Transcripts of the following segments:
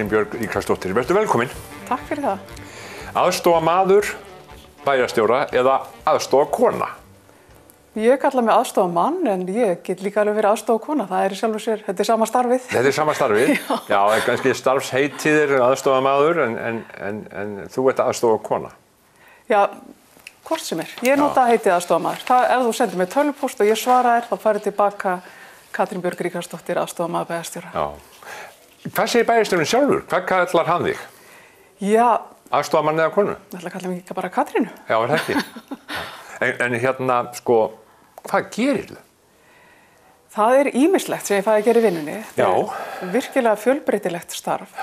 Katrín Björg Ríkastóttir. Verður velkomin. Takk fyrir það. Aðstofa maður, bæjarstjóra eða aðstofa kona? Ég kalla mig aðstofa mann en ég get líka alveg verið aðstofa kona. Það er í sjálfu sér, þetta er sama starfið. Þetta er sama starfið. Já. Já, það er kannski starfsheitiðir aðstofa maður en, en, en, en þú ert aðstofa kona. Já, hvort sem er. Ég nota heitið aðstofa maður. Það, ef þú sendir mig tölvupost og ég svara þér, þá farið tilbaka Katrín Björg Ríkastóttir aðstofa maður bæjarstjóra. Já. Hvað segir bæjarstjórun sjálfur? Hvað kallar hann þig? Já, Aðstofa mann eða konu? ég ætla að kalla mig ekki bara Katrínu. Já, er það ekki? en, en hérna, sko, hvað gerir þú? Það er ímislegt sem ég fæði að gera í vinnunni. Já. Það er virkilega fjölbreytilegt starf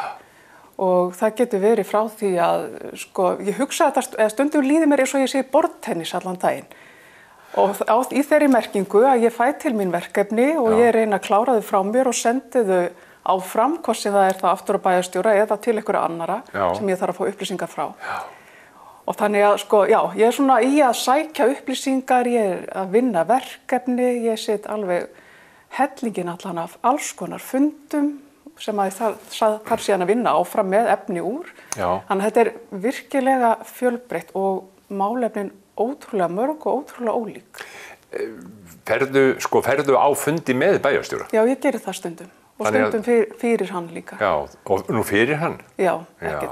og það getur verið frá því að, sko, ég hugsa eða stundum líði mér eins og ég sé bortennis allan daginn. Og á, í þeirri merkingu að ég fæ til mín verkefni og Já. ég reyna að klára þau frá mér og sendi þau áfram, hvort sem það er það aftur á bæjarstjóra eða til einhverja annara Já. sem ég þarf að fá upplýsingar frá. Já. Og þannig að, sko, já, ég er svona í að sækja upplýsingar, ég er að vinna verkefni, ég set alveg hellingin allan af alls konar fundum sem að það þarf síðan að vinna áfram með efni úr. Já. Þannig að þetta er virkilega fjölbreytt og málefnin ótrúlega mörg og ótrúlega ólík. Ferðu, sko, ferðu á fundi með bæjarstjóra? Já, ég gerir það stundum og stundum fyrir, fyrir hann líka. Já, og nú fyrir hann? Já, Já. ekki.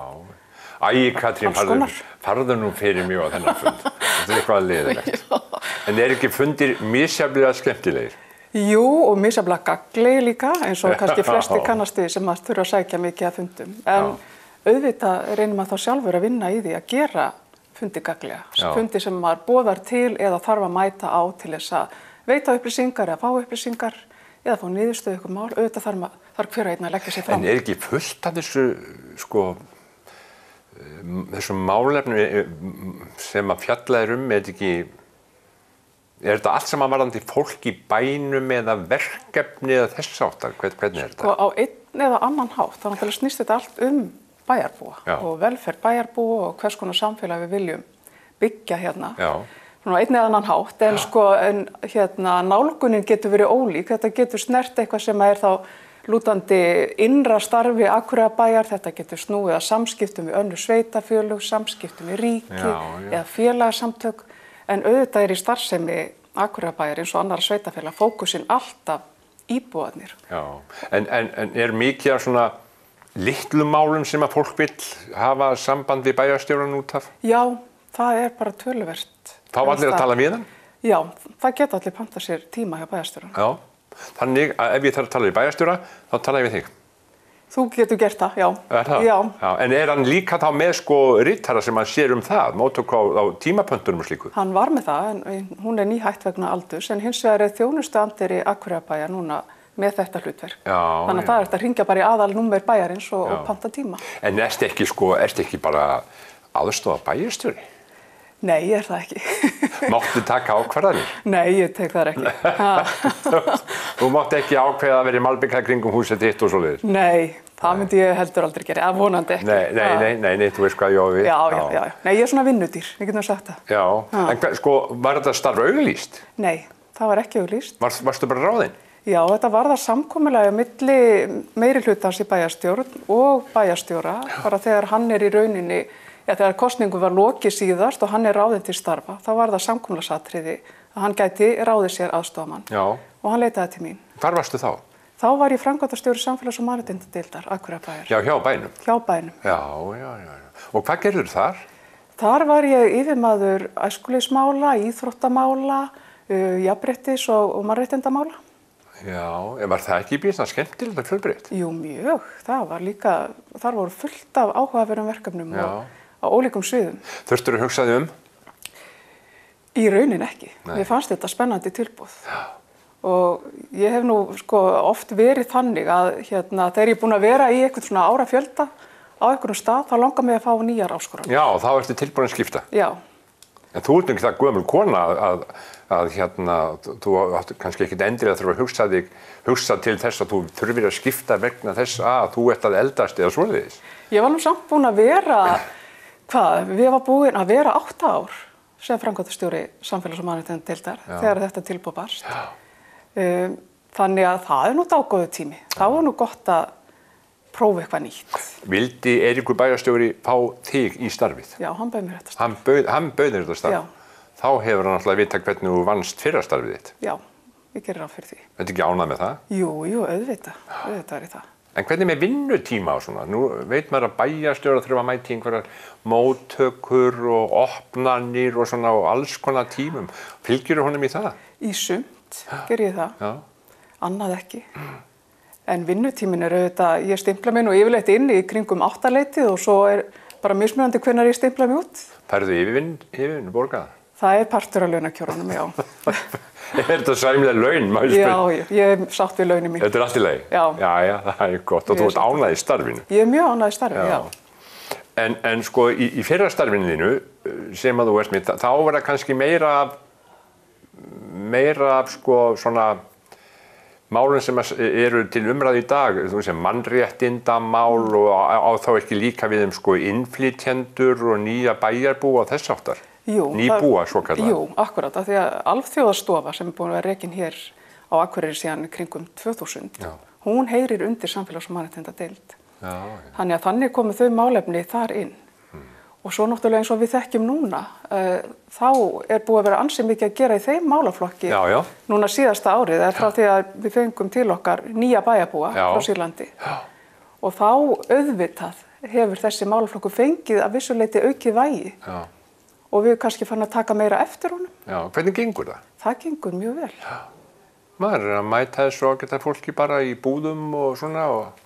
Æ, Katrín, farðu, farðu nú fyrir mjög á þennan fund. Þetta er eitthvað liðilegt. En er ekki fundir misjaflega skemmtilegir? Jú, og misjaflega gagli líka, eins og kannski flesti Já. kannast við sem að þurfa að sækja mikið að fundum. En auðvitað reynir maður þá sjálfur að vinna í því að gera fundi gaglega. Já. Fundi sem maður bóðar til eða þarf að mæta á til þess að veita upplýsingar eða fá upplýsingar eða fá niðurstöðu ykkur mál. Auðvitað þarf, maður, þarf hver og einn að leggja sér fram. En er ekki fullt af þessu, sko, um, þessum málefnum eh, sem að fjalla er um, er ekki, er þetta allt saman varðandi fólk í bænum eða verkefni eða þess áttar? Hvern, hvernig er þetta? Og á einn eða annan hátt, þá náttúrulega snýst þetta allt um bæjarbúa Já. og velferð bæjarbúa og hvers konar samfélag við viljum byggja hérna. Já. Svona á einn eða annan hátt, en sko, en hérna, nálgunin getur verið ólík, þetta getur snert eitthvað sem er þá lútandi innra starfi akkurat bæjar, þetta getur snúið að samskiptum við önnu sveitafjölug, samskiptum við ríki Já, já. eða félagsamtök, en auðvitað er í starfsemi akkurat bæjar eins og annara sveitafélag fókusin alltaf íbúðanir. Já, en, en, en er mikið af svona litlum málum sem að fólk vill hafa samband við bæjarstjóran út af? Já, það er bara töluvert. Fá allir að tala við hann? Já, það geta allir panta sér tíma hjá bæjarstjóran. Já, þannig að ef ég þarf að tala við bæjarstjóra, þá tala ég við þig. Þú getur gert það, já. Er það? Já, En er hann líka þá með sko rittara sem hann sér um það, mótök á, á tímapöntunum og slíku? hann var með það, en hún er nýhætt vegna aldurs, en hins vegar er þjónustu andiri Akureyrbæjar núna með þetta hlutverk. Já, Þannig að já. það er þetta að ringja bara í aðal númer bæjarins og, Já. og panta tíma. En erst ekki sko, erst ekki bara aðstofa bæjarstjóri? Nei, ég er það ekki. Máttu taka ákvarðanir? Nei, ég tek það ekki. Ha, Þú mátt ekki ákveða að vera í malbyggað kringum húsið þitt og svo leiðis? Nei, það myndi ég heldur aldrei gera, eða vonandi ekki. Nei, nei, Ha. nei, nei, nei, þú veist hvað ég á við. Já, já, já, já. Nei, ég er svona vinnudýr, við getum sagt það. Já, en hver, sko, var þetta starf auglýst? Nei, það var ekki auglýst. Var, varstu bara ráðinn? Já, þetta var það samkomulega milli meiri hlutans í bæjarstjórn og bæjarstjóra, bara þegar hann er í rauninni, já þegar kostningu var lokið síðast og hann er ráðinn til starfa, þá var það samkomulagsatriði að hann gæti ráðið sér aðstofamann og hann leitaði til mín. Hvar varstu þá? Þá var ég framkvæmtastjóri samfélags- og mannréttindadildar, Akureyrarbæjar, Já, hjá bænum. hjá bænum. Já, já, já. Og hvað gerður þar? Þar var ég yfirmaður æskulismála, íþróttamála, uh, jafnbrettis og, og mannréttindamála. Já, en var það ekki býðst að skemmtilegt og fjölbreytt? Jú, mjög. Það var líka, þar voru fullt af áhugaverðum verkefnum Já. og á ólíkum sviðum. Þurftur að hugsaði um? Í raunin ekki. Nei. Mér fannst þetta spennandi tilbúð. Já. Og ég hef nú sko oft verið þannig að hérna, þegar ég er búin að vera í eitthvað svona ára fjölda á einhvern stað, þá langar mig að fá nýjar áskoran. Já, þá ertu tilbúin að skipta. Já. En þú ert ekki það gömul kona að, að, að hérna, þú áttu kannski ekkit endilega þurfa að hugsa, þig, hugsa til þess að þú þurfir að skipta vegna þess að þú ert að eldast eða svoleiðis. Ég var nú samt búin að vera, hvað, við var búin að vera átta ár sem framkvæmtastjóri samfélags- og mannréttindadildar þegar þetta tilbúð barst. Um, þannig að það er nú dágóðu tími. Það var nú gott að prófa eitthvað nýtt. Vildi Eiríkur bæjarstjóri fá þig í starfið? Já, hann bauð mér þetta starf. Hann bauð, hann bauð þér þetta starf? Já. Þá hefur hann alltaf vita hvernig þú vannst fyrra starfið þitt. Já, ég gerir ráð fyrir því. Þetta er ekki ánað með það? Jú, jú, auðvitað, auðvitað er það. En hvernig með vinnutíma og svona? Nú veit maður að bæjarstjóra þurfa að mæti einhverjar móttökur og opnanir og svona og alls konar tímum. Fylgjur þú honum í það? Í sumt ger ég það, Já. annað ekki. En vinnutímin er auðvitað, ég stimpla mig nú yfirleitt inn í kringum áttaleitið og svo er bara mismunandi hvernar ég stimpla mig út. Færðu yfirvinn, yfirvinn borgaða? Það er partur af launakjórunum, já. er þetta sæmilega laun, já, ég, ég sátt við launin mín. Þetta er allt í lagi? Já. Já, já, það er gott og þú er ert ánað í starfinu. Ég er mjög ánægð í starfi, já. En, en sko í, í fyrra starfinu þínu sem að þú ert með, þá var það kannski meira meira sko svona málum sem eru til umræðu í dag, þú veist, mannréttindamál og á, á þá ekki líka við um sko innflytjendur og nýja bæjarbúa og þess áttar. Jú, Nýbúa, það- svo kallar. Jú, akkurat, af því að alþjóðastofa sem er búin að vera rekin hér á Akureyri síðan kringum 2000, Já. hún heyrir undir samfélags- og mannréttinda deild. Þannig að þannig komu þau málefni þar inn. Og svo náttúrulega eins og við þekkjum núna, uh, þá er búið að vera ansið mikið að gera í þeim málaflokki Já, já. núna síðasta árið, eða frá því að við fengum til okkar nýja bæjarbúa Já. frá Sýrlandi. Og þá auðvitað hefur þessi málaflokku fengið að vissuleiti aukið vægi Já, og við erum kannski fann að taka meira eftir honum. já, hvernig gengur það? Það gengur mjög vel. Maður er að mæta þessu geta fólki bara í búðum og svona og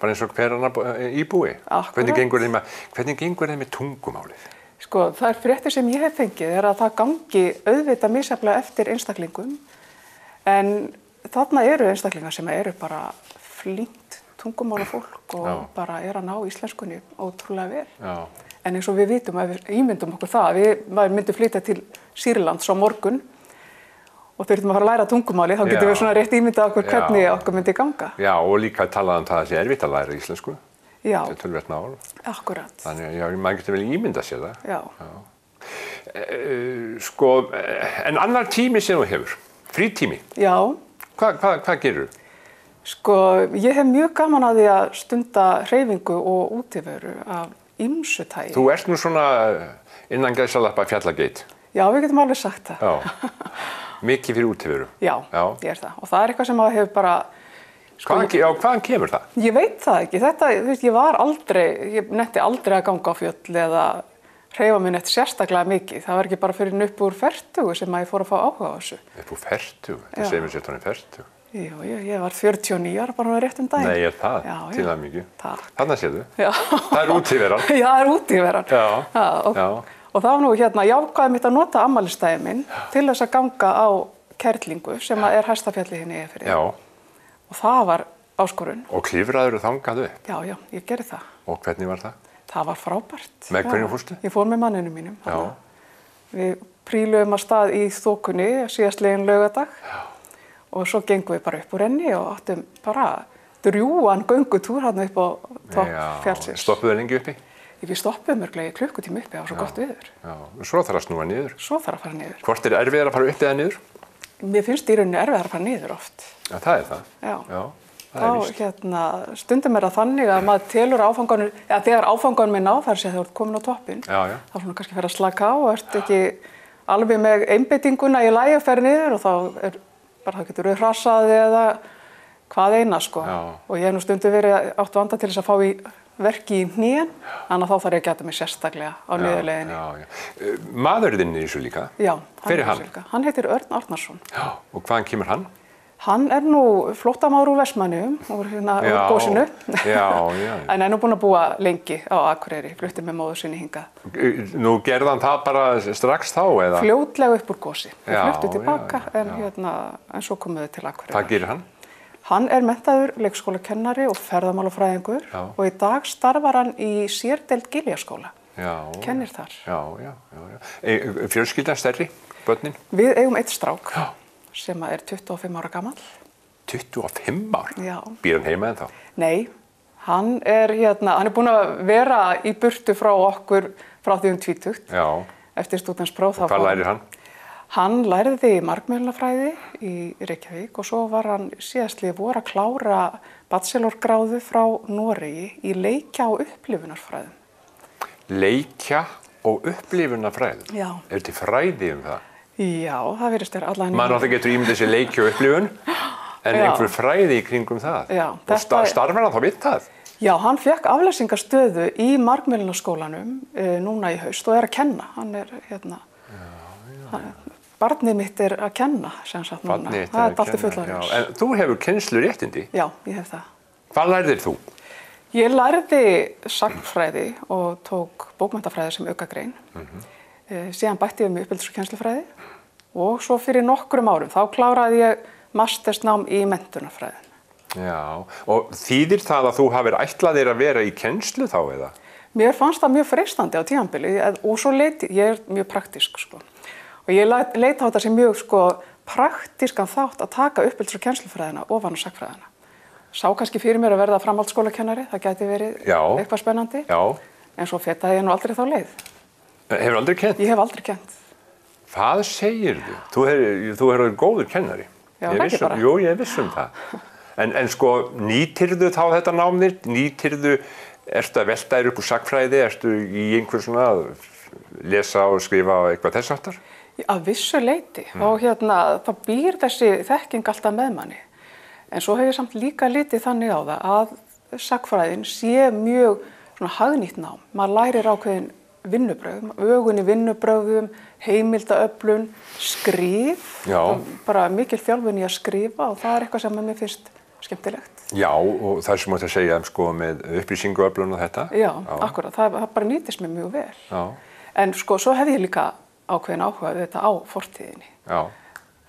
bara eins og hver annar bú- íbúi. Akkúrat. Hvernig gengur þeim með, hvernig gengur þeim með tungumálið? Sko, það er fréttir sem ég hef fengið er að það gangi auðvitað misjaflega eftir einstaklingum en þarna eru einstaklingar sem eru bara flínt tungumála fólk og Já. bara er að ná íslenskunni ótrúlega vel. Já, En eins og við vitum, við ímyndum okkur það, við maður myndum flytja til Sýrlands á morgun og þurfum að fara að læra tungumáli, þá getum Já. við svona rétt ímyndað okkur hvernig okkur myndi ganga. já og líka talað um það að það sé erfitt að læra íslensku. Já, Þetta er tölvert mál. akkurat. Þannig að maður getur vel ímynda sér það. Já. Uh, sko, eh, en annar tími sem þú hefur, frítími, Já, hvað hva, hva gerir þú? Sko, ég hef mjög gaman að því að stunda hreyfingu og útiveru af ymsu tægi. Þú ert nú svona innan gæsalappa fjallageit. Já, við getum alveg sagt það. Já, mikið fyrir útiveru. Já, Já. ég er það. Og það er eitthvað sem að hefur bara, sko, Hvaðan, já, hvaðan kemur það? ég veit það ekki. Þetta, þú veist, ég var aldrei, ég netti aldrei að ganga á fjöll eða hreyfa mér neitt sérstaklega mikið. Það var ekki bara fyrir upp úr fertugu sem að ég fór að fá áhuga á þessu. Upp úr fertug, Já. fertug. Jú, ég, ég var 49 ára bara rétt um daginn. Nei, ég er það, Já, til já. það mikið. Þannig séðu, Já. það er útíveran. Já, það er útíveran. Já, og, já. og var nú hérna jákvæði mitt að nota ammælistæði minn til þess að ganga á kerlingu sem að er hæstafjalli henni eða fyrir. Já, Og það var áskorun. og klifraður þangað upp. Já, já, ég gerði það. Og hvernig var það? Það var frábært. Með Já. hverjum fórstu? Ég fór með manninu mínum. Já. Við príluðum að stað í þokunni síðastlegin laugadag já. Og svo gengum við bara upp úr henni og áttum bara drjúan göngutúr hann upp á topp fjallsins. Stoppuðu lengi uppi? Við stoppuðum örglega í klukkutími uppi, það var svo gott viður. Já, svo þarf að snúa niður. Svo þarf að fara niður. Hvort er erfiðar að fara upp eða niður? Mér finnst í rauninni erfið að fara niður oft. Já, það er það. Já. Já, það er Þá víst. hérna, stundum er það þannig að maður telur áfanganum, eða þegar áfanganum er náð þar sé að þú ert komin á toppin, Já, já. þá svona kannski fyrir að slaka á og ert ekki alveg með einbyttinguna í lægi að fer niður og þá er bara það getur við hrasaði eða hvað eina sko. Já. Og ég hef nú stundum verið átt vanda til þess að fá í verki í hnén, þannig að þá þarf ég að geta mig sérstaklega á niðurleginni. Já, já. Uh, Maðurðinn er í þessu líka. Hver er hann? Hann heitir Örn Arnarsson. Já. Og hvaðan kemur hann? Hann er nú flóttamáður úr Vestmannum, úr, hérna, úr Já, já, já, já. en er nú búinn að búa lengi á Akureyri, flutti með móður sinni hingað. Uh, Nú gerði hann það bara strax þá eða? Fljótlega upp úr Já, fluttu tilbaka já, en, hérna, en svo komum við til Akureyri. Hvað gerir hann? Hann er mentaður leikskólakennari og ferðamálafræðingur Já. og í dag starfar hann í sérdelt Giljaskóla. Já. Kennir þar. Já, já, já. já. E, fjölskyldan stærri, börnin? Við eigum eitt strák Já. Sem er 25 ára gammal. 25 ár? Já. Býr hann heima en þá? Nei, hann er, hérna, hann er búinn að vera í burtu frá okkur frá því um tvítugt. Já. Eftir stúdenspróf. þá Hvað lærir hann? Hann læriði markmiðlunafræði í Reykjavík og svo var hann síðastlið voru að klára bachelorgráðu frá Noregi í leikja og upplifunarfræðum. Leikja og upplifunarfræð. Já. Er þetta fræði um það? Já, það verðist þér allan Maður náttúrulega getur ímyndið sér leikja og upplifun, en Já. einhver fræði í kringum það. Já, og sta starfar hann þá við það? Já, hann fekk afleysingastöðu í Markmjölinarskólanum e, núna í haust og er að kenna. Hann er hérna, hann, barnið mitt er að kenna sem sagt núna. Það er að alltaf já. En þú hefur kennslu réttindi. Já, ég hef það. Hvað lærðir þú? Ég lærði sagnfræði og tók bókmæntafræði sem aukagrein. Mm Mhm. síðan bætti ég mig uppeldis og kennslufræði og svo fyrir nokkrum árum þá kláraði ég mastersnám í mentunarfræði. Já, og þýðir það að þú hafir ætlaðir að vera í kennslu þá eða? Mér fannst það mjög freistandi á tímanbili eð- og svo leiti, ég er mjög praktísk sko. Og ég leit, leita á þetta sem mjög sko praktískan þátt að taka uppeldis og kennslufræðina ofan á sagfræðina. Sá kannski fyrir mér að verða framhaldsskólakennari, það gæti verið Já. eitthvað spennandi. Já, En svo fetaði ég nú aldrei þá leið. hefur aldrei kent? Ég hef aldrei kent. Hvað segir þú? Þú hefur hefur góður kennari. Já, Ég það viss ekki um- bara. Jú, ég viss um það. En, en sko, nýtirðu þá þetta námið? Nýtirðu, ertu að velta þér upp úr sakfræði? Ertu í einhver svona að lesa og skrifa og eitthvað þess aftar? Að vissu leiti og hérna þá býr þessi þekking alltaf með manni. En svo hefur ég samt líka litið þannig á það að sakfræðin sé mjög svona hagnýtt nám. Maður lærir ákveðin vinnubröðum, í vinnubröðum, heimildaöflun, skrif, Já. bara mikil þjálfun í að skrifa og það er eitthvað sem mér finnst skemmtilegt. Já, og það sem átt að segja sko, með upplýsinguöflun og þetta. Já, akkurat, það, það bara nýtist mér mjög vel. Já, En sko, svo hef ég líka ákveðin áhuga við þetta á fortíðinni. já,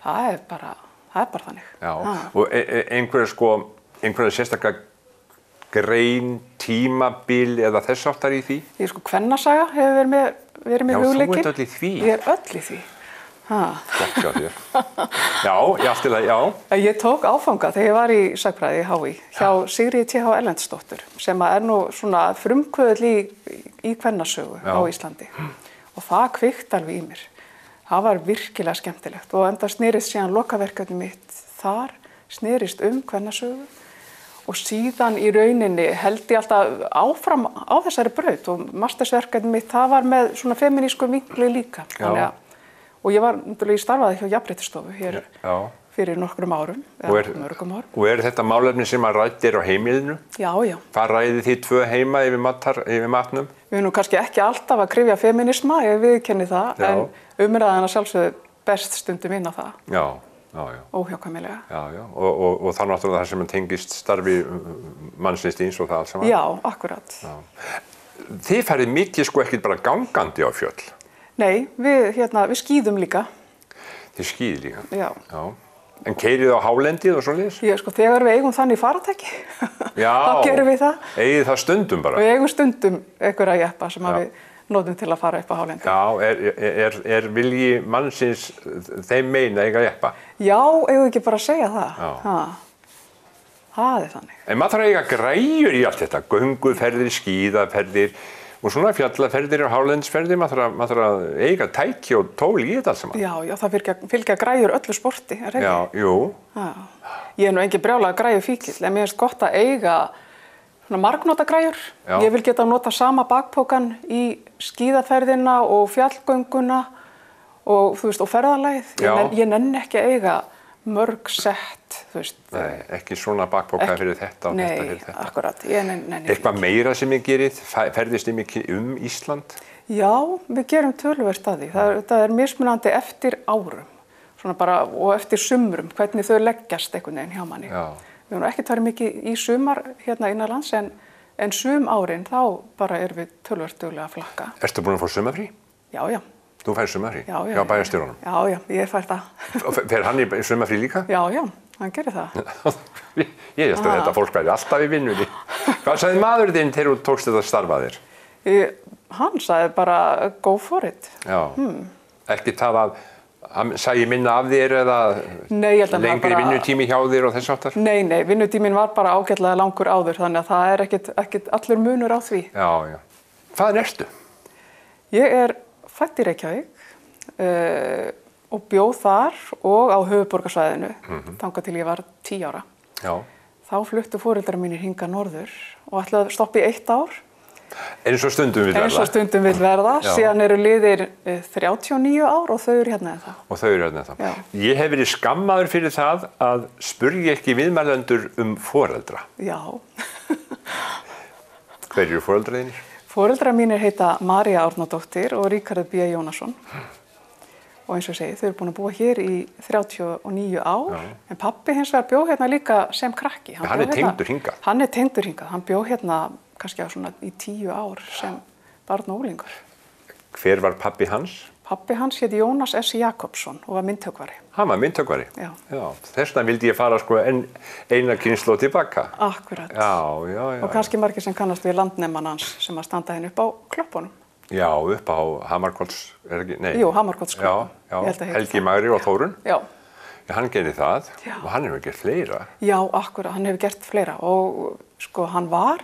Það er bara, það er bara þannig. já. Ha. Og e e einhverja sko, einhverja sérstakka grein, tímabil eða þess áttar í því? Ég er sko, kvennasaga hefur verið með, verið með Já, þú hugleikin. ert öll í því. Ég er öll í því. Flott hjá þér. Já, ég aftur það, já. Ég tók áfanga þegar ég var í í HÍ hjá Sigriði T.H. Ellendsdóttur sem að er nú svona frumkvöðl í, í kvennasögu Já. á Íslandi og það kvikt alveg í mér. Það var virkilega skemmtilegt og enda snýrist síðan lokaverkefni mitt þar, snýrist um kvennasögu og síðan í rauninni held ég alltaf áfram á þessari braut og mastersverkefni mitt það var með svona feminísku vinkli líka. Að- Og ég var náttúrulega í starfaði hjá jafnréttistofu hér Já. fyrir nokkrum árum, Og er, árum. og er þetta málefni sem að rættir á heimilinu? Já, já. Hvað ræði þið tvö heima yfir, matar, yfir matnum? Við erum kannski ekki alltaf að krifja feminisma, ég viðkenni það, Já. en umræðan að sjálfsögðu best stundum inn á það, já. Óhjákvæmilega. Já, já, og, og, og er náttúrulega það sem tengist starfi um, mannsins þíns og það allt saman. Já, akkurat. Þið færið mikið sko ekkert bara gangandi á fjöll. Nei, við, hérna, við skýðum líka, Þið skýðið líka. já. Já. En keirið á hálendið og svoleiðis? Ég, sko, þegar við eigum þannig faratæki, Já. þá gerum við það. Eigið það stundum bara? Við eigum stundum einhverja jeppa sem Já. að við notum til að fara upp á hálendi. Já, er, er, er vilji mannsins þeim meina eiga jeppa? Já, eigum við ekki bara að segja það? Já. Ha. Það er þannig. En maður þarf að eiga græjur í allt þetta, gönguferðir, skíðaferðir og svona fjallaferðir og hálendisferðir, maður þarf að, eiga tæki og tól í þetta allt saman. Já, já, það fylgja, fylgja græjur öllu sporti, er það Já, ekki? jú, Já. Ég er nú engin brjálega græju fíkil, en mér finnst gott að eiga margnóta græjur. Já. Ég vil geta að nota sama bakpókan í skíðaferðina og fjallgönguna og, veist, og ferðalæð. Ég, ég nenn ekki að eiga mörg sett, nei, ekki svona Ekki- fyrir þetta og Nei, þetta fyrir þetta. akkurat, ég nenn, nenn. Eitthvað meira sem ég gerið, Fe- ferðist þið mikið um Ísland? Já, við gerum töluvert að því. Það, er- það er mismunandi eftir árum bara, og eftir sumrum, hvernig þau leggjast einhvern veginn hjá manni. Já. Við höfum ekki farið mikið í sumar hérna innanlands en, en sum árin þá bara erum við töluvert duglega að flakka. Ertu búin að fá sumafrí? Já, já, Þú fær sumafrí? já, já. Hjá bæjarstjórunum? Já, já, ég fær það. Fer- hann í sumafrí líka? Já, já, hann gerir það. Ég held að Ah. þetta fólk væri alltaf í vinnunni. Hvað sagði maður þinn þegar þú tókst þetta starfaðir? Hann sagði bara go for it. Já. Hmm. Ekki það að sæði minna af þér eða Nei, lengri bara- vinnutími hjá þér og þess áttar? Nei, nei, vinnutíminn var bara ágætlega langur áður þannig að það er ekkit, ekkit allur munur á því. Já, já. Hvaðan ertu? Ég er fætt í Reykjavík uh, og bjóð þar og á höfuborgarsvæðinu Mhm. þangað til ég var tí ára. Já. þá fluttu fóreldrar mínir hinga norður og ætlaði að stoppa í eitt ár eins og stundum við eins og stundum vil verða. Já. Síðan eru liðir eh, 39 ár og þau eru hérna eða það. Og þau eru hérna þá. Já. Ég hef verið skammaður fyrir það að spurja ekki viðmælendur um foreldra. Já, Hver eru foreldraðinir? fóreldrar mínir heita Marja Árnadóttir og Ríkarður B. Jónasson. Og eins og segi, þau eru búin að búa hér í 39 ár, Já. en pappi hins vegar bjó hérna líka sem krakki. Hann bjó er tengdur hingað? Hann er tengdur hingað, hann bjó hérna kannski á svona í tíu ár sem barn og úlingur. Hver var pappi hans? Pappi hans héti Jónas S. Jakobsson og var myndtökvari. Hann var myndtökvari. Já. Þess vegna vildi ég fara sko eina kynslu tilbaka. Akkurat. Já, já, já. Og kannski margir sem kannast við landnemann hans sem að standa henni upp á kloppunum. Já, upp á Hamarkóls, er ekki, nei. Jú. Já, held að já, heiti Helgi. Magri og Þórun. Já, Já, hann gerði það Já. og hann hefur gert fleira. já, akkurat, hann hefur gert fleira og sko hann var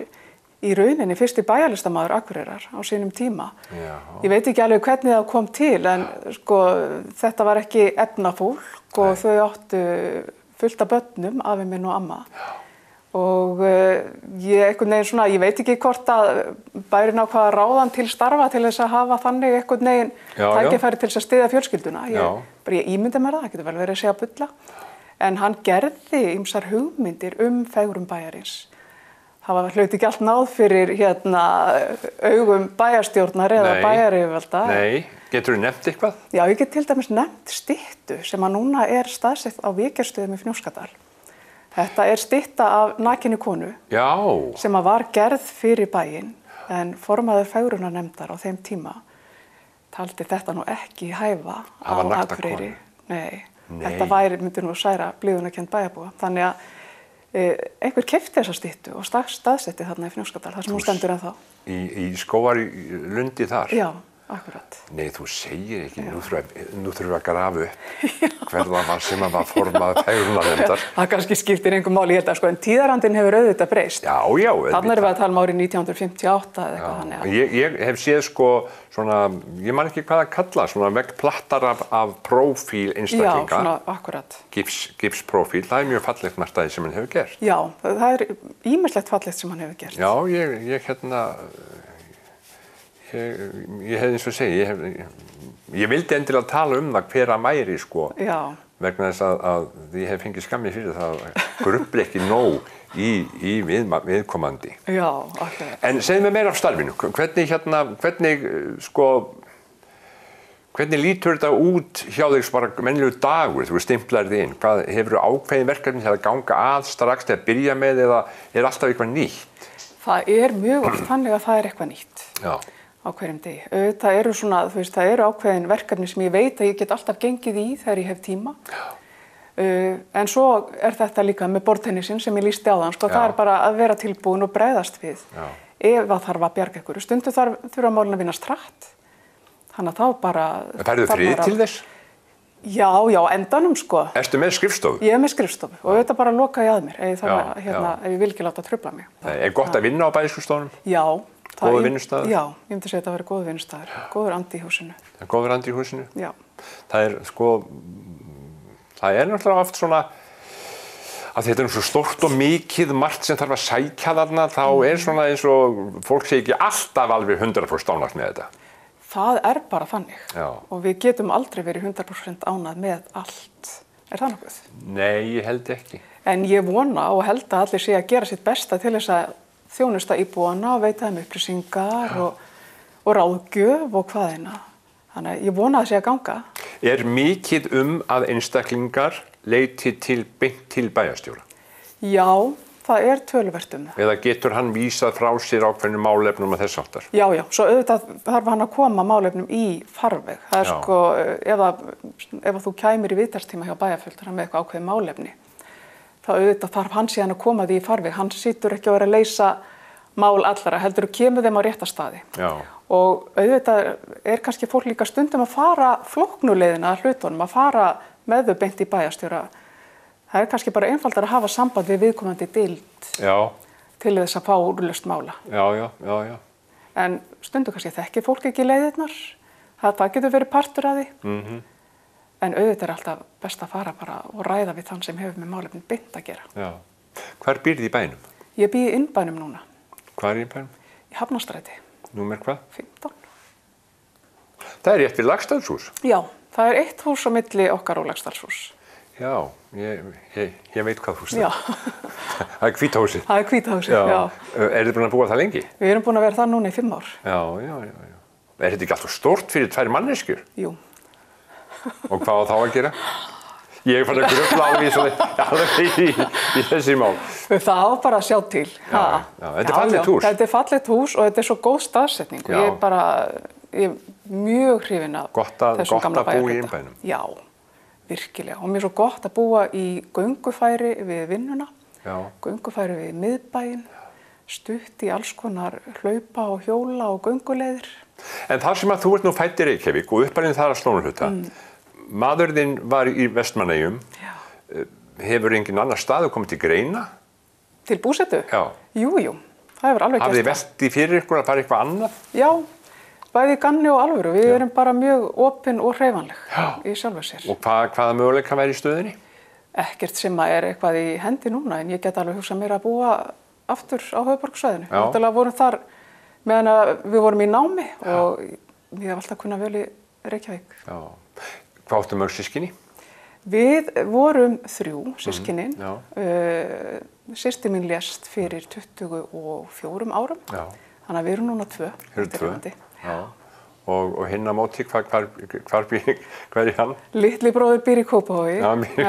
í rauninni fyrsti bæjarlistamæður Akureyrar á sínum tíma. Já. Ég veit ekki alveg hvernig það kom til en sko þetta var ekki efnafólk og þau áttu fullt af börnum, afi minn og amma. Og uh, ég, einhvern veginn svona, ég veit ekki hvort að bærin á hvaða ráðan til starfa til þess að hafa þannig einhvern veginn Já, já. tækifæri til þess að stiða fjölskylduna. Já. Ég, bara ég ímynda mér það, það getur vel verið að segja bulla. En hann gerði ymsar hugmyndir um fegrum bæjarins. Það var hluti ekki allt náð fyrir hérna, augum bæjarstjórnar eða Nei. bæjareyfvalda. Nei, getur þú nefnt eitthvað? Já, ég get til dæmis nefnt styttu sem að núna er staðsett á vikjarstöðum í Fnjóskadal. Þetta er stytta af nakinu konu Já, sem að var gerð fyrir bæinn en formaður fægruna nefndar á þeim tíma taldi þetta nú ekki hæfa á konu? Nei, Nei. þetta væri, myndir nú særa blíðunarkend bæjarbúa. Þannig að einhver kefti þessa styttu og stað, staðsetti þarna í Fnjóskadal, þar sem hún stendur ennþá. í, í í lundi þar. Já, akkurat. Nei, þú segir ekki, nú þurfum við, nú þurfum við að grafa upp hverða var sem að var formað fægrunarnefndar. Það kannski skiptir einhver máli, ég held að sko, en tíðarandin hefur auðvitað breyst. Já, já. Þannig erum við að tala um árið 1958 eða eitthvað þannig. Ég, ég hef séð sko svona, ég man ekki hvað að kalla, svona veggplattar af, af prófíl Já, einstaklinga, svona akkurat. gips, gipsprófíl, það er mjög fallegt margstæði sem hann hefur gert. Já, það er ímislegt fallegt sem hann hefur gert. Já, ég, ég hérna, ég, ég hef eins og segi, ég, hef, ég vildi endilega tala um það hver að mæri sko, Já, vegna þess að, að ég hef fengið skammið fyrir það að grubli ekki nóg í, í við, viðkomandi. já, akkurat. En segð mér meira af starfinu, hvernig hérna, hvernig sko, hvernig lítur þetta út hjá þig bara mennilegu dagur, þú stimplar þið inn, hvað, hefur ákveðin verkefni til að ganga að strax til að byrja með eða er alltaf eitthvað nýtt? Það er mjög oft þannig að það er eitthvað nýtt Já, á hverjum degi. Það eru svona, þú veist, það eru ákveðin verkefni sem ég veit að ég get alltaf gengið í þegar ég hef tíma. Uh, en svo er þetta líka með bortennisin sem ég lísti á þann, sko, það er bara að vera tilbúin og bregðast við Já. ef það þarf að bjarga ykkur. Stundu þarf, þurfa málun að vinna strætt, þannig að þá bara... færðu þarf frið maður að- til þess? Já, já, endanum sko. Erstu með skrifstofu? Ég er með skrifstofu og auðvitað bara loka ég að mér ef ég, Já, að, hérna, já. ef ég vil ekki láta trubla mig. Það er gott að vinna á bæðiskustofunum? Já. Það- Góður vinnustaður? Já, ég myndi segja að þetta að vera góður vinnustaður, góður andi í húsinu. Það er góður andi í húsinu? Já, Það er sko, það er náttúrulega oft svona, að þetta er svo stórt og mikið margt sem þarf að sækja þarna, þá er svona eins og fólk sé ekki alltaf alveg 100% ánægt með þetta. það er bara þannig Já. og við getum aldrei verið 100% ánað með allt. Er það nokkuð? Nei, ég held ekki. En ég vona og held að allir sé að gera sitt besta til þess að þjónusta íbúana og veita þeim upplýsingar og, og ráðgjöf og hvaðina. Þannig að ég vona að það sé að ganga. Er mikið um að einstaklingar leiti til, til bæjastjóra? Já, það er töluvert um það. Eða getur hann vísað frá sér ákveðnum málefnum að þess áttar? Já, já, svo auðvitað þarf hann að koma málefnum í farveg. Það er Já. sko, ef, að, ef að þú kæmir í viðtarstíma hjá bæjarfjöldar með eitthvað ákveðið málefni, þá auðvitað þarf hann síðan að koma því í farveg. Hann sýtur ekki að vera að leysa mál allara, heldur að kemur þeim á rétta staði. Já. Og auðvitað er kannski fólk líka stundum að fara flóknuleiðina að hlutunum, að fara með þau beint í bæjarstjóra. Það er kannski bara einfaldar að hafa samband við viðkomandi dild Já, til þess að fá úrlöst mála. já, já, já, já. En stundu kannski þekkir fólk ekki leiðirnar. Það, það getur verið partur af því. Mm En auðvitað er alltaf best að fara bara og ræða við þann sem hefur með málefnin beint að gera. já. Hvar býrði í bænum? Ég býi í innbænum núna, Hvar í bænum? í Hafnastræti, Númer hvað? 15. Það er rétt við Lagstadshús. Já, það er eitt hús á milli okkar og Lagstadshús. Já, ég, ég, ég veit hvað hús Já, það er. Það er hvítahúsið. það er hvítahúsið, já. Er þið búin að búa það lengi? Við erum búin að vera það núna í fimm ár. Já, já, já. já. Er þetta ekki alltaf stórt fyrir tvær manneskjur? Jú, Og hvað á þá að gera? Ég fann að gröfla alveg í, í, þessi mál. það á bara að sjá til. Já, já, þetta er fallegt hús. Þetta er fallegt hús og þetta er svo góð staðsetning. Ég er bara, ég er mjög hrifin af Gott að- þessum gott gamla að búa í innbænum. Já, virkilega. Og mér er svo gott að búa í göngufæri við vinnuna, Já, göngufæri við miðbæin, stutt í alls konar hlaupa og hjóla og gönguleiðir. En þar sem að þú ert nú fætt í Reykjavík og uppalinn þar að slónulhuta, mm. Maður þinn var í Vestmannegjum, Já. hefur engin annar staðu komið til greina? Til búsetu? Já. Jú, jú, það hefur alveg Hafið þið það. velti fyrir ykkur að fara eitthvað annað? Já, bæði ganni og alvöru. Við erum bara mjög opinn og hreyfanleg Já. í sjálfu sér. Og hvað, hvaða möguleika væri í stöðinni? Ekkert sem að er eitthvað í hendi núna en ég get alveg hugsað mér að búa aftur á höfuborgsvæðinu. Já. Náttúrulega vorum þar meðan við vorum í námi og ég hef alltaf kunnað vel í Reykjavík. Já. Hvað áttu mörg sískinni? Við vorum þrjú, sískinnin. Mhm, já. Uh, Sýsti mín lést fyrir 24 árum. Já. Þannig að við erum núna tvö. Eru tvö? eftirlifandi. Já. Og, og hinn á móti, hvar, hvar, hvar, hvar er hann? Litli bróður býr í Kópavogi. Já, hann býr,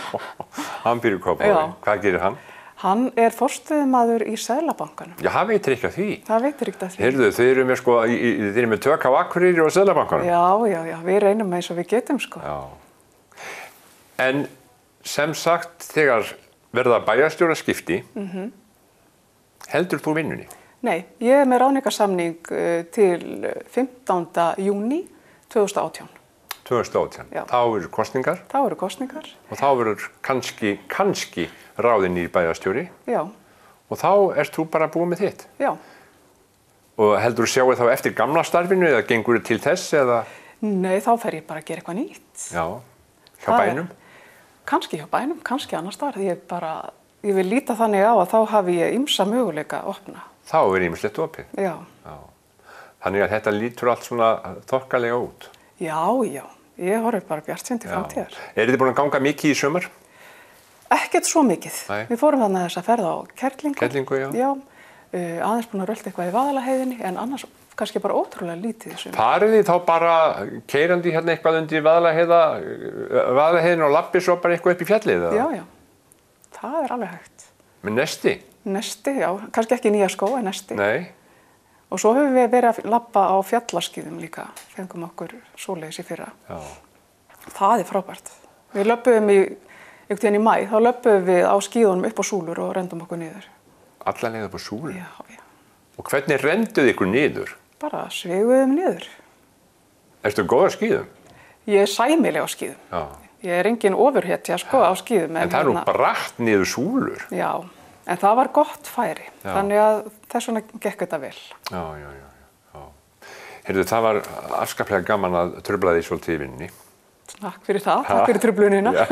hann býr í Kópavogi. Já. Hvað gerir hann? Hann er forstuðumadur í Sælabankanum. Já, það veitir ekki að því. Það veitir ekkert að því. Heyrðu, þið eru með, sko, eru með tök á Akureyri og Söðlabankanum. Já, já, já, við reynum eins og við getum sko. Já. En sem sagt, þegar verða bæjarstjóra skipti, Mhm. heldur þú vinnunni? Nei, ég er með ráningarsamning uh, til 15. júni 2018. 2018. Já. Þá eru kostningar Þá eru kostningar. og þá verður kannski, kannski ráðinn í bæjarstjóri Já, og þá ert þú bara búið með þitt. já. Og heldur þú sjáu þá eftir gamla starfinu eða gengur þið til þess eða, Nei, þá fer ég bara að gera eitthvað nýtt. já, hjá Það bænum? Kannski hjá bænum, kannski annar starf. Ég bara, ég vil líta þannig á að þá hafi ég ymsa möguleika að opna. Þá er ímislegt opið. Já, Já. Þannig að þetta lítur allt svona þokkalega út. já, já. Ég horfi bara bjart Já. framtíðar. Er þið búin að ganga mikið í sumar? Ekkert svo mikið. Nei. Við fórum þannig að þess að ferða á Kerlingu. Kerlingu, já. Já, uh, aðeins búin að rölda eitthvað í vaðalaheiðinni en annars kannski bara ótrúlega lítið þessum. Farið þið þá bara keirandi hérna eitthvað undir vaðalaheiða, vaðalaheiðin og lappi svo bara eitthvað upp í fjallið? Já, já. Það er alveg hægt. Með nesti? Nesti, já, kannski ekki nýja skó en nesti. Nei. Og svo höfum við verið að lappa á fjallaskýðum líka, fengum okkur svoleiðis í fyrra. Já. Það er frábært. Við löpum í, einhvern veginn í mæ, þá löpum við á skýðunum upp á súlur og rendum okkur niður. Alla leið upp á súlu. Já, já. Og hvernig renduð ykkur niður? Bara sveiguðum niður. Erstu góða skýðum? Ég er sæmileg á skýðum. Já. Ég er engin ofurhetja sko á skýðum. En það er nú bratt niður súlur. Já, en það var gott færi. Já. Þannig að þess vegna gekk þetta vel. Já, já, já. já. Heyrðu, það var afskaplega gaman að tröfla því svolítið í vinninni. Takk fyrir það, takk fyrir tröflunina. Já,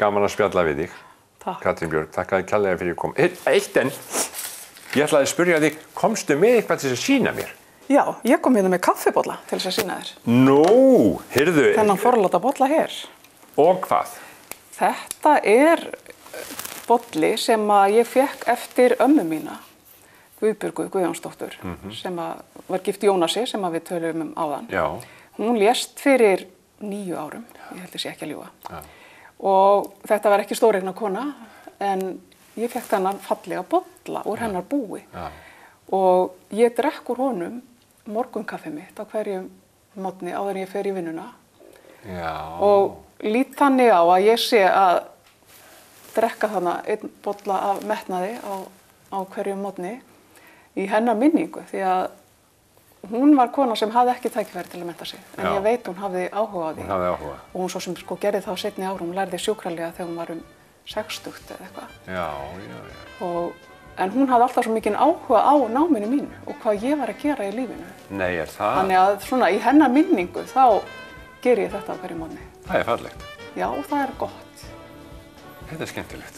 gaman að spjalla við þig. Takk. Katrín Björg, þakka þið kærlega fyrir að koma. Eitt- Eitt enn, ég ætlaði að spyrja þig, komstu með eitthvað til þess að sína mér? Já, ég kom hérna með kaffibólla til þess að sína þér. Nú, heyrðu, Þennan forláta bolla hér. og hvað? Þetta er bolli sem að ég fekk eftir ömmu mína, Guðbjörgu Guðjónsdóttur, sem að var gift Jónasi sem að við tölum um áðan. Já, Hún lést fyrir nýju árum, ég held sé ekki að ljúa. Já. Og þetta var ekki stóreigna kona, en ég fekk þennan fallega bolla úr hennar búi. Já. Og ég drekk úr honum morgunkaffi mitt á hverjum mótni áður en ég fer í vinnuna. já, Og lít þannig á að ég sé að drekka þannig einn bolla af metnaði á, á hverjum mótni í hennar minningu því að hún var kona sem hafði ekki tækifæri til að menta sig en Já. ég veit hún hafði áhuga á því hún áhuga. og hún svo sem sko gerði það á setni árum, hún lærði sjúkralega þegar hún var um 60 eða eitthvað en hún hafði alltaf svo mikinn áhuga á náminu mínu og hvað ég var að gera í lífinu Nei, er það? þannig að svona í hennar minningu þá ger ég þetta á hverju mótni Það er fallegt. já, það er gott Þetta er skemmtilegt.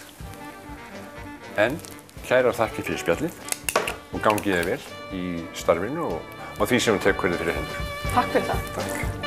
En kæra þakki fyrir spjallið og gangi þið vel í starfinu og, og því sem hún tekur fyrir hendur. Takk fyrir það. Takk.